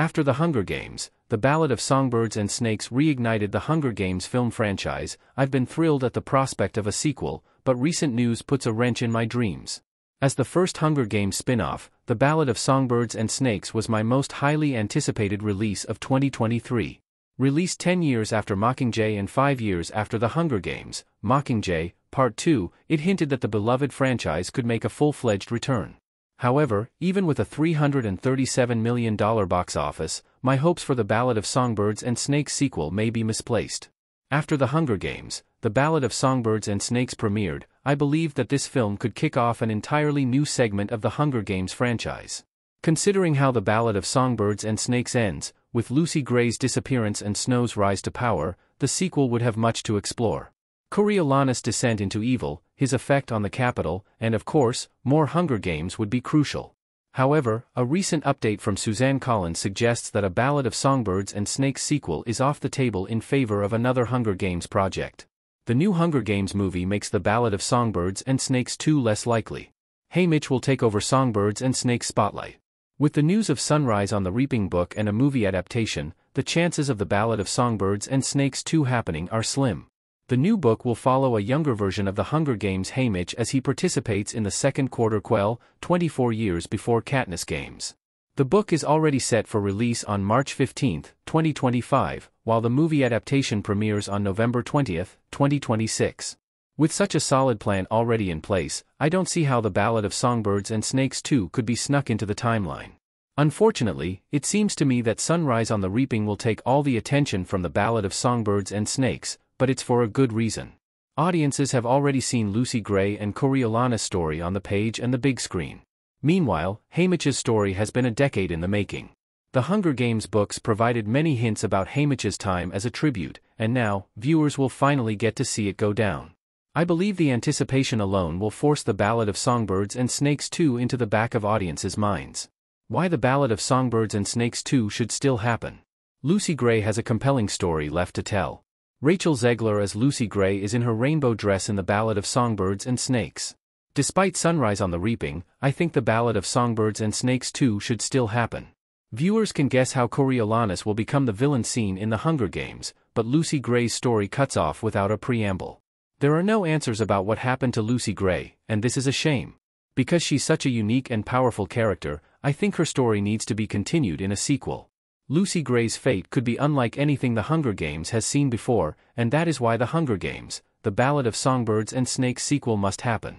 After The Hunger Games, The Ballad of Songbirds and Snakes reignited the Hunger Games film franchise. I've been thrilled at the prospect of a sequel, but recent news puts a wrench in my dreams. As the first Hunger Games spin off, The Ballad of Songbirds and Snakes was my most highly anticipated release of 2023. Released 10 years after Mockingjay and 5 years after The Hunger Games, Mockingjay, Part 2, it hinted that the beloved franchise could make a full fledged return. However, even with a $337 million box office, my hopes for The Ballad of Songbirds and Snakes sequel may be misplaced. After The Hunger Games, The Ballad of Songbirds and Snakes premiered, I believed that this film could kick off an entirely new segment of the Hunger Games franchise. Considering how The Ballad of Songbirds and Snakes ends, with Lucy Gray's disappearance and Snow's rise to power, the sequel would have much to explore. Coriolanus' descent into evil, his effect on the Capitol, and of course, more Hunger Games would be crucial. However, a recent update from Suzanne Collins suggests that a Ballad of Songbirds and Snakes sequel is off the table in favor of another Hunger Games project. The new Hunger Games movie makes the Ballad of Songbirds and Snakes 2 less likely. Haymitch will take over Songbirds and Snakes spotlight. With the news of Sunrise on the Reaping book and a movie adaptation, the chances of the Ballad of Songbirds and Snakes 2 happening are slim. The new book will follow a younger version of the Hunger Games Haymitch as he participates in the second quarter quell, 24 years before Katniss Games. The book is already set for release on March 15, 2025, while the movie adaptation premieres on November 20, 2026. With such a solid plan already in place, I don't see how the Ballad of Songbirds and Snakes 2 could be snuck into the timeline. Unfortunately, it seems to me that Sunrise on the Reaping will take all the attention from the Ballad of Songbirds and Snakes, but it's for a good reason. Audiences have already seen Lucy Gray and Coriolanus' story on the page and the big screen. Meanwhile, Haymitch's story has been a decade in the making. The Hunger Games books provided many hints about Haymitch's time as a tribute, and now, viewers will finally get to see it go down. I believe the anticipation alone will force the Ballad of Songbirds and Snakes 2 into the back of audiences' minds. Why the Ballad of Songbirds and Snakes 2 should still happen. Lucy Gray has a compelling story left to tell. Rachel Zegler as Lucy Gray is in her rainbow dress in the Ballad of Songbirds and Snakes. Despite Sunrise on the Reaping, I think the Ballad of Songbirds and Snakes 2 should still happen. Viewers can guess how Coriolanus will become the villain seen in The Hunger Games, but Lucy Gray's story cuts off without a preamble. There are no answers about what happened to Lucy Gray, and this is a shame. Because she's such a unique and powerful character, I think her story needs to be continued in a sequel. Lucy Gray's fate could be unlike anything The Hunger Games has seen before, and that is why The Hunger Games, The Ballad of Songbirds and Snakes sequel must happen.